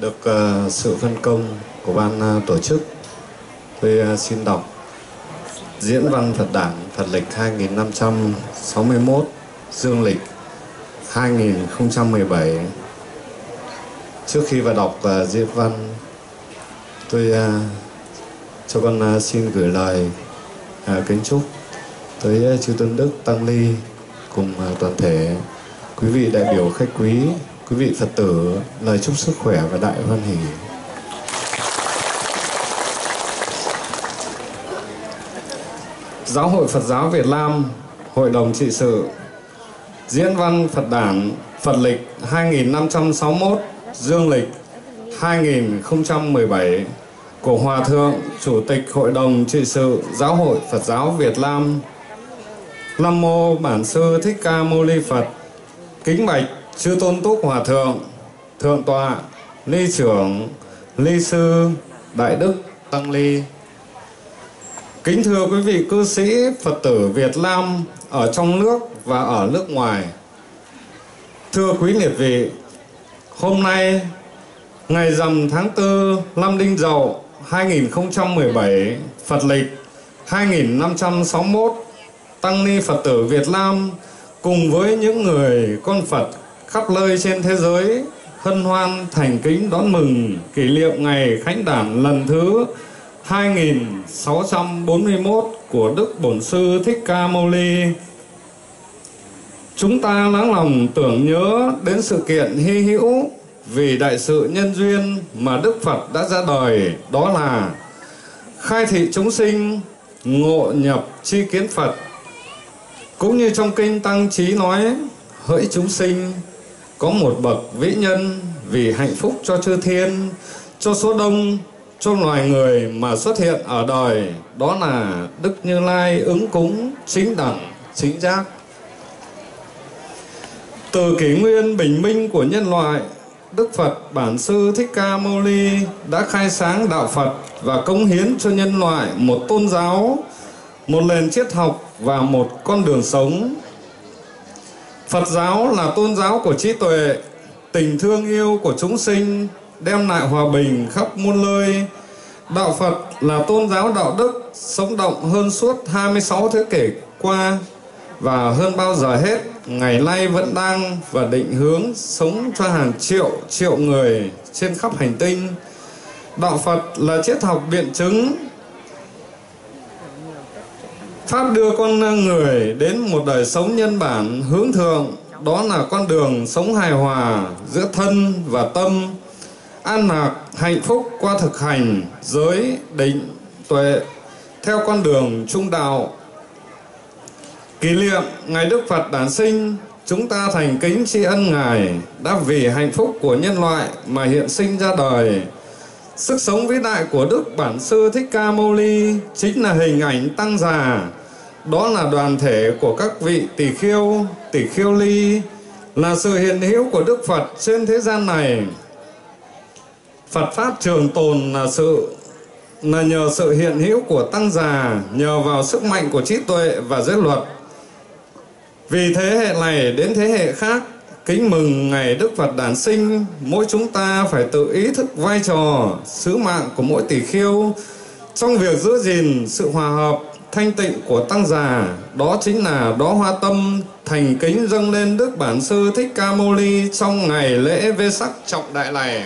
Được uh, sự phân công của ban uh, tổ chức, tôi uh, xin đọc. Diễn văn Phật đản Phật lịch 2561 dương lịch 2017. Trước khi vào đọc uh, diễn văn, tôi uh, cho con uh, xin gửi lời uh, kính chúc tới uh, chư tôn đức tăng ly cùng uh, toàn thể quý vị đại biểu khách quý quý vị Phật tử lời chúc sức khỏe và đại hoan hỷ. Giáo hội Phật giáo Việt Nam, Hội đồng trị sự, Diễn văn Phật đản Phật lịch 2561, Dương lịch 2017 của Hòa Thượng Chủ tịch Hội đồng trị sự Giáo hội Phật giáo Việt Nam Nam Mô Bản Sư Thích Ca Mâu Ni Phật Kính bạch Chư Tôn Túc Hòa Thượng, Thượng Tọa, Ly Trưởng, Ly Sư, Đại Đức, Tăng Ly. Kính thưa quý vị cư sĩ Phật tử Việt Nam ở trong nước và ở nước ngoài. Thưa quý liệt vị, hôm nay ngày rằm tháng 4 năm Đinh Dậu 2017 Phật lịch 2561 Tăng ni Phật tử Việt Nam cùng với những người con Phật khắp nơi trên thế giới, hân hoan, thành kính, đón mừng kỷ niệm ngày Khánh Đản lần thứ 2641 của Đức Bổn Sư Thích Ca Mâu Ni. Chúng ta lắng lòng tưởng nhớ đến sự kiện hy hữu vì đại sự nhân duyên mà Đức Phật đã ra đời, đó là khai thị chúng sinh, ngộ nhập chi kiến Phật cũng như trong kinh Tăng Trí nói, hỡi chúng sinh có một bậc vĩ nhân vì hạnh phúc cho chư thiên, cho số đông, cho loài người mà xuất hiện ở đời. Đó là đức như lai ứng cúng chính đẳng, chính giác. Từ kỷ nguyên bình minh của nhân loại, đức phật bản sư thích ca mâu ni đã khai sáng đạo phật và cống hiến cho nhân loại một tôn giáo, một nền triết học và một con đường sống. Phật giáo là tôn giáo của trí tuệ, tình thương yêu của chúng sinh, đem lại hòa bình khắp muôn nơi. Đạo Phật là tôn giáo đạo đức, sống động hơn suốt 26 thế kỷ qua và hơn bao giờ hết, ngày nay vẫn đang và định hướng sống cho hàng triệu triệu người trên khắp hành tinh. Đạo Phật là triết học biện chứng Pháp đưa con người đến một đời sống nhân bản hướng thượng, đó là con đường sống hài hòa giữa thân và tâm, an lạc, hạnh phúc qua thực hành, giới, định, tuệ, theo con đường trung đạo. Kỷ niệm Ngày Đức Phật đản sinh, chúng ta thành kính tri ân Ngài đã vì hạnh phúc của nhân loại mà hiện sinh ra đời. Sức sống vĩ đại của Đức Bản Sư Thích Ca Mâu Ni chính là hình ảnh tăng già, đó là đoàn thể của các vị tỷ khiêu, tỷ khiêu ly, là sự hiện hữu của Đức Phật trên thế gian này. Phật Pháp trường tồn là sự là nhờ sự hiện hữu của tăng già, nhờ vào sức mạnh của trí tuệ và giới luật. Vì thế hệ này đến thế hệ khác, kính mừng ngày Đức Phật đản sinh, mỗi chúng ta phải tự ý thức vai trò, sứ mạng của mỗi tỷ khiêu trong việc giữ gìn sự hòa hợp thanh tịnh của tăng già. Đó chính là đó hoa tâm thành kính dâng lên đức bản sư thích ca mâu ni trong ngày lễ vê sắc trọng đại này.